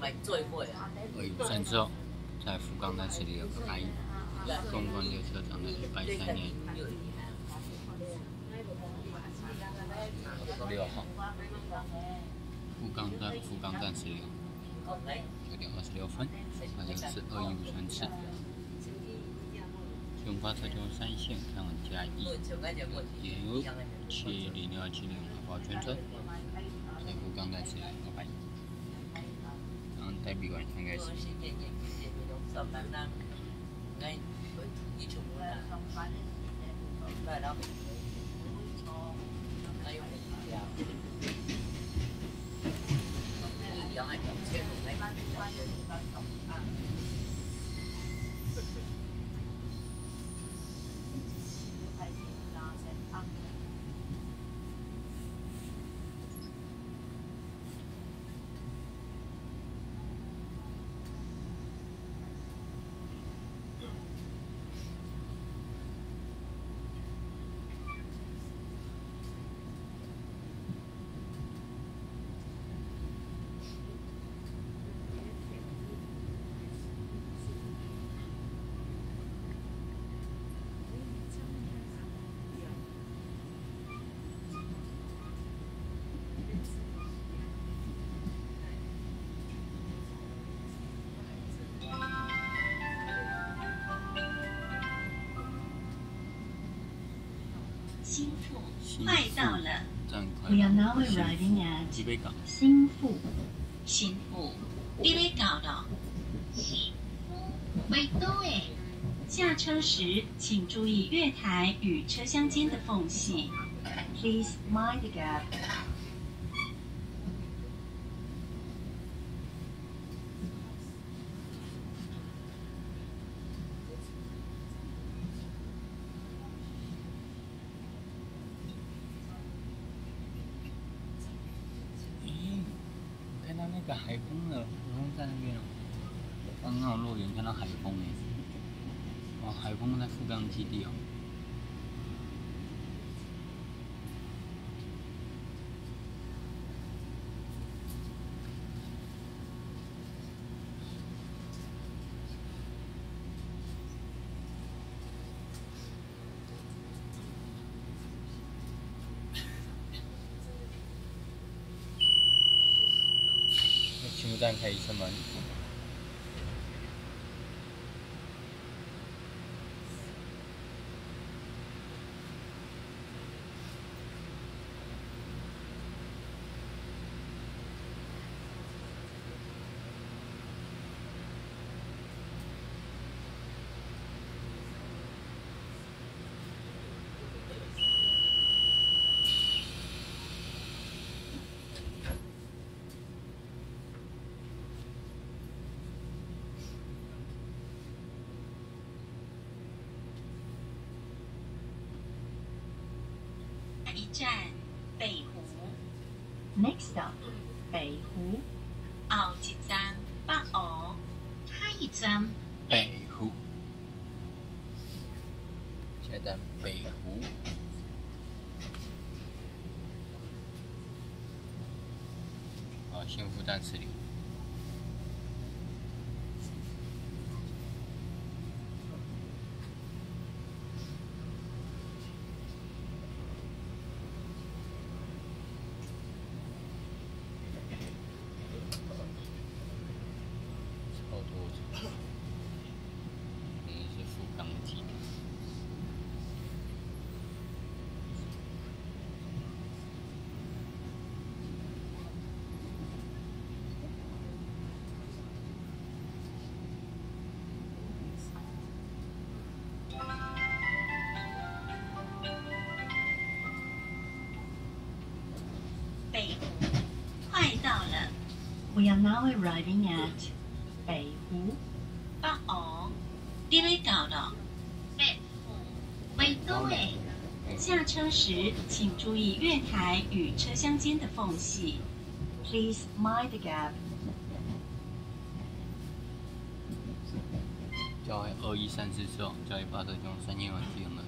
来做伙啊。二五三之后，在福冈站这里有个白公共列车长的一百三年十六号，福冈站福冈站十六九点二十六分，那就是二一五三次。用发车就三线向嘉义，也有七零六七零华全车，在福冈站 everyone. Hi guys. Ngay, với là không phải 新富快到了，We are now arriving at。新富。新富，你咧搞了？喂，各位，下车时请注意月台与车厢间的缝隙。Please mind the gap. 咦，看到那个海风了，海风在那边了。刚刚落眼看到海风哎，哇，海风在富冈基地哦。新富站开一车门。下一站北湖。Next stop，北湖。后一站北湖，下一站北湖，下一站北湖。好，幸福站十里。北湖，快到了。We are now arriving at 北湖。北湖，你咧搞了？北湖，喂，各位，下车时请注意月台与车厢间的缝隙。Please mind the gap. 叫二一三四之后，叫一八的用三千万去用了，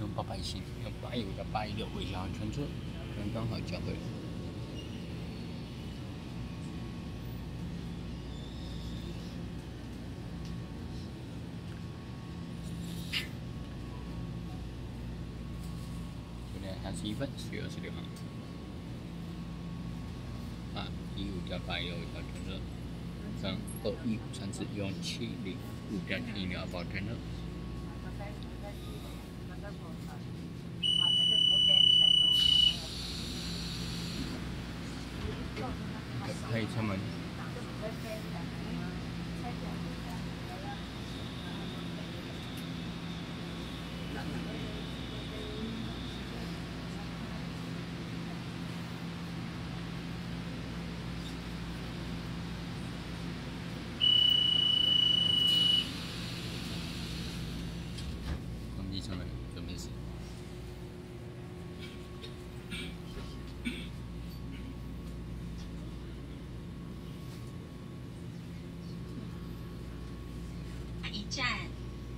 用八百新，用八一五加八一六为小全车，刚好讲对。九点三十一分，十月二十六号。啊，一五点八幺五加九六，三二一三四幺七零五点七零二八九六。money.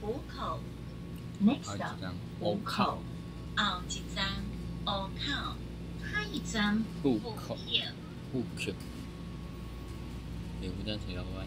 五口，二几张？户口，二几张？户口，还一张。户口，户口，你不能退了，乖。